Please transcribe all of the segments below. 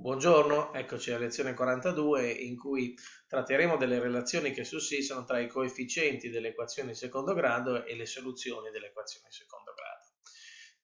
Buongiorno, eccoci alla lezione 42 in cui tratteremo delle relazioni che sussistono tra i coefficienti delle equazioni di secondo grado e le soluzioni delle equazioni di secondo grado.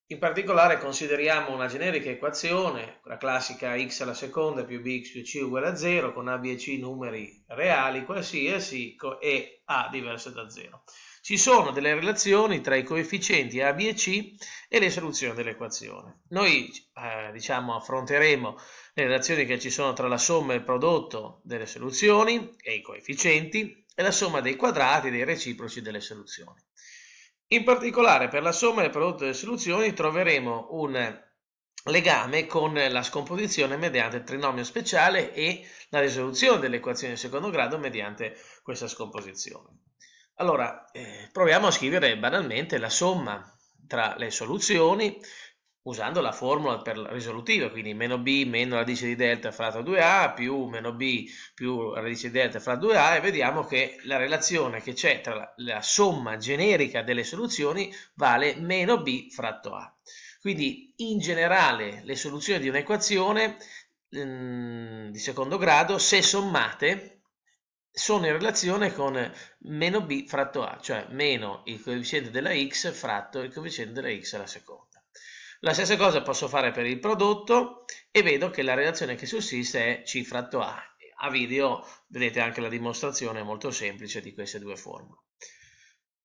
In particolare consideriamo una generica equazione, la classica x alla seconda più bx più c uguale a 0 con a, b e c numeri reali qualsiasi e a diverso da 0. Ci sono delle relazioni tra i coefficienti a, b e c e le soluzioni dell'equazione. Noi eh, diciamo, affronteremo le relazioni che ci sono tra la somma e il prodotto delle soluzioni e i coefficienti e la somma dei quadrati dei reciproci delle soluzioni. In particolare per la somma e il prodotto delle soluzioni troveremo un legame con la scomposizione mediante il trinomio speciale e la risoluzione delle equazioni di secondo grado mediante questa scomposizione. Allora, eh, proviamo a scrivere banalmente la somma tra le soluzioni usando la formula per risolutiva, quindi meno b meno radice di delta fratto 2a più meno b più radice di delta fratto 2a e vediamo che la relazione che c'è tra la, la, somma generica delle soluzioni vale meno b fratto a. Quindi in generale le soluzioni di un'equazione mm, di secondo grado, se sommate, sono in relazione con meno b fratto a, cioè meno il coefficiente della x fratto il coefficiente della x alla seconda. La stessa cosa posso fare per il prodotto e vedo che la relazione che sussiste è C fratto A. A video vedete anche la dimostrazione molto semplice di queste due formule.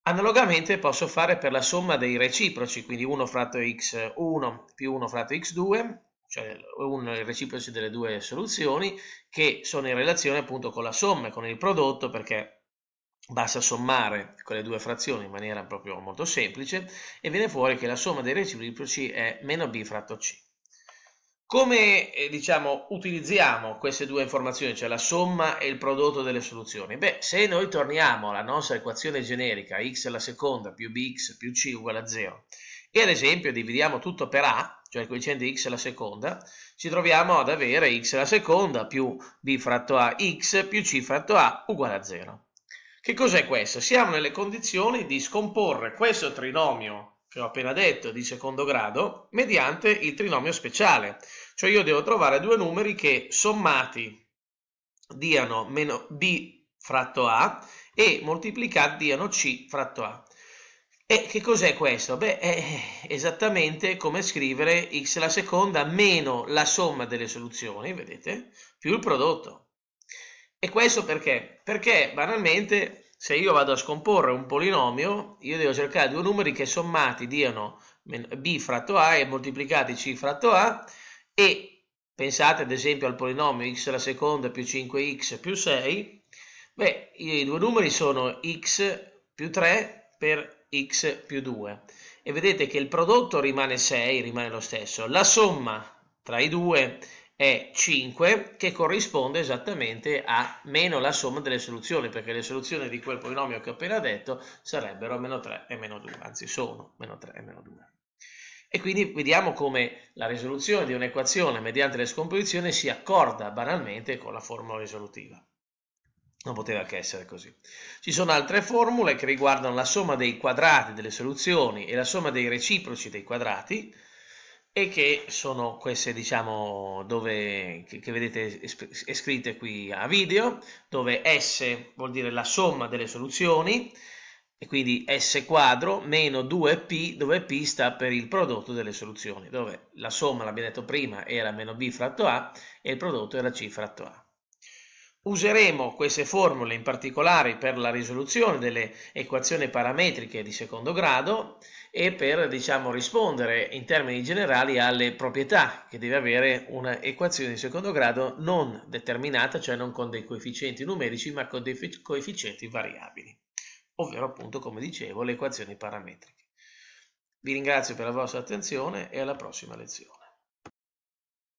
Analogamente posso fare per la somma dei reciproci, quindi 1 fratto x1 più 1 fratto x2, cioè i reciproci delle due soluzioni, che sono in relazione appunto con la somma e con il prodotto, perché basta sommare quelle due frazioni in maniera proprio molto semplice e viene fuori che la somma dei reciproci è meno b fratto c. Come eh, diciamo, utilizziamo queste due informazioni, cioè la somma e il prodotto delle soluzioni? Beh, se noi torniamo alla nostra equazione generica x alla seconda più bx più c uguale a 0 e ad esempio dividiamo tutto per a, cioè il coefficiente x alla seconda, ci troviamo ad avere x alla seconda più b fratto a x più c fratto a uguale a 0. Che cos'è questo? Siamo nelle condizioni di scomporre questo trinomio che ho appena detto di secondo grado mediante il trinomio speciale. Cioè io devo trovare due numeri che sommati diano meno b fratto a e moltiplicati diano c fratto a. E che cos'è questo? Beh, è esattamente come scrivere x alla seconda meno la somma delle soluzioni, vedete, più il prodotto. E questo perché? Perché banalmente se io vado a scomporre un polinomio, io devo cercare due numeri che sommati diano b fratto a e moltiplicati c fratto a e pensate ad esempio al polinomio x alla seconda più 5x più 6, beh, i due numeri sono x più 3 per x più 2 e vedete che il prodotto rimane 6, rimane lo stesso, la somma tra i due è 5 che corrisponde esattamente a meno la somma delle soluzioni perché le soluzioni di quel polinomio che ho appena detto sarebbero meno 3 e meno 2 anzi sono meno 3 e meno 2 e quindi vediamo come la risoluzione di un'equazione mediante le scomposizioni si accorda banalmente con la formula risolutiva non poteva che essere così. Ci sono altre formule che riguardano la somma dei quadrati delle soluzioni e la somma dei reciproci dei quadrati, e che sono queste diciamo dove che, che vedete scritte qui a video dove S vuol dire la somma delle soluzioni e quindi S quadro meno 2P dove P sta per il prodotto delle soluzioni dove la somma l'abbiamo detto prima era meno B fratto A e il prodotto era C fratto A Useremo queste formule in particolare per la risoluzione delle equazioni parametriche di secondo grado e per diciamo, rispondere in termini generali alle proprietà che deve avere un'equazione di secondo grado non determinata, cioè non con dei coefficienti numerici ma con dei coefficienti variabili, ovvero appunto come dicevo le equazioni parametriche. Vi ringrazio per la vostra attenzione e alla prossima lezione.